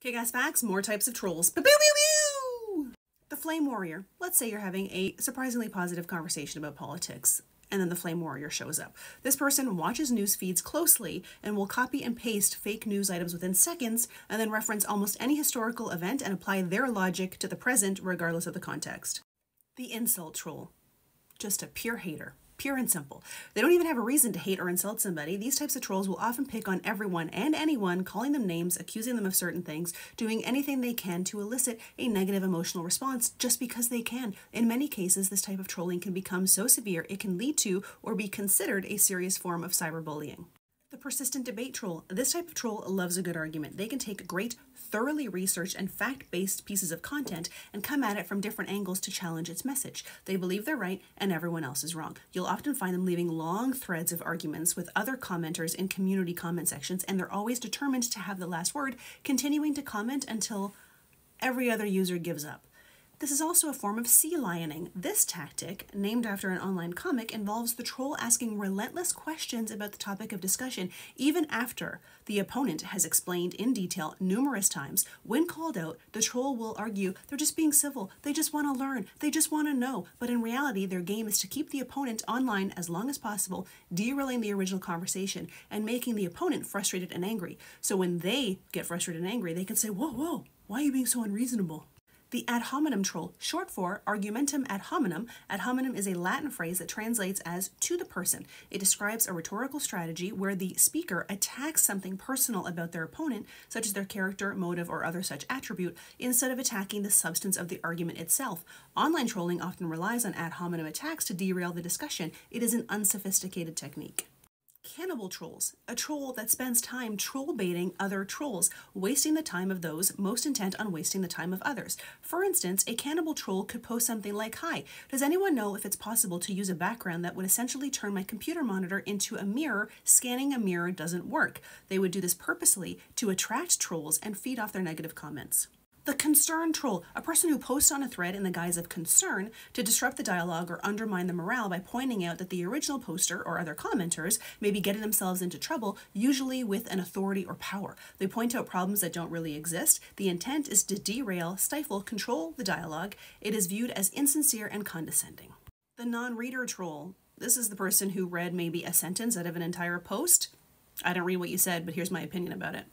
Kick-ass facts, more types of trolls. The flame warrior. Let's say you're having a surprisingly positive conversation about politics and then the flame warrior shows up. This person watches news feeds closely and will copy and paste fake news items within seconds and then reference almost any historical event and apply their logic to the present regardless of the context. The insult troll. Just a pure hater pure and simple. They don't even have a reason to hate or insult somebody. These types of trolls will often pick on everyone and anyone, calling them names, accusing them of certain things, doing anything they can to elicit a negative emotional response just because they can. In many cases, this type of trolling can become so severe it can lead to or be considered a serious form of cyberbullying. Persistent debate troll. This type of troll loves a good argument. They can take great, thoroughly researched and fact-based pieces of content and come at it from different angles to challenge its message. They believe they're right and everyone else is wrong. You'll often find them leaving long threads of arguments with other commenters in community comment sections and they're always determined to have the last word, continuing to comment until every other user gives up. This is also a form of sea lioning. This tactic, named after an online comic, involves the troll asking relentless questions about the topic of discussion, even after the opponent has explained in detail numerous times. When called out, the troll will argue they're just being civil, they just want to learn, they just want to know. But in reality, their game is to keep the opponent online as long as possible, derailing the original conversation and making the opponent frustrated and angry. So when they get frustrated and angry, they can say, Whoa, whoa, why are you being so unreasonable? The ad hominem troll, short for argumentum ad hominem. Ad hominem is a Latin phrase that translates as to the person. It describes a rhetorical strategy where the speaker attacks something personal about their opponent, such as their character, motive, or other such attribute, instead of attacking the substance of the argument itself. Online trolling often relies on ad hominem attacks to derail the discussion. It is an unsophisticated technique. Cannibal trolls, a troll that spends time troll baiting other trolls, wasting the time of those most intent on wasting the time of others. For instance, a cannibal troll could post something like, Hi, does anyone know if it's possible to use a background that would essentially turn my computer monitor into a mirror? Scanning a mirror doesn't work. They would do this purposely to attract trolls and feed off their negative comments. The concern troll, a person who posts on a thread in the guise of concern to disrupt the dialogue or undermine the morale by pointing out that the original poster or other commenters may be getting themselves into trouble, usually with an authority or power. They point out problems that don't really exist. The intent is to derail, stifle, control the dialogue. It is viewed as insincere and condescending. The non-reader troll. This is the person who read maybe a sentence out of an entire post. I don't read what you said, but here's my opinion about it.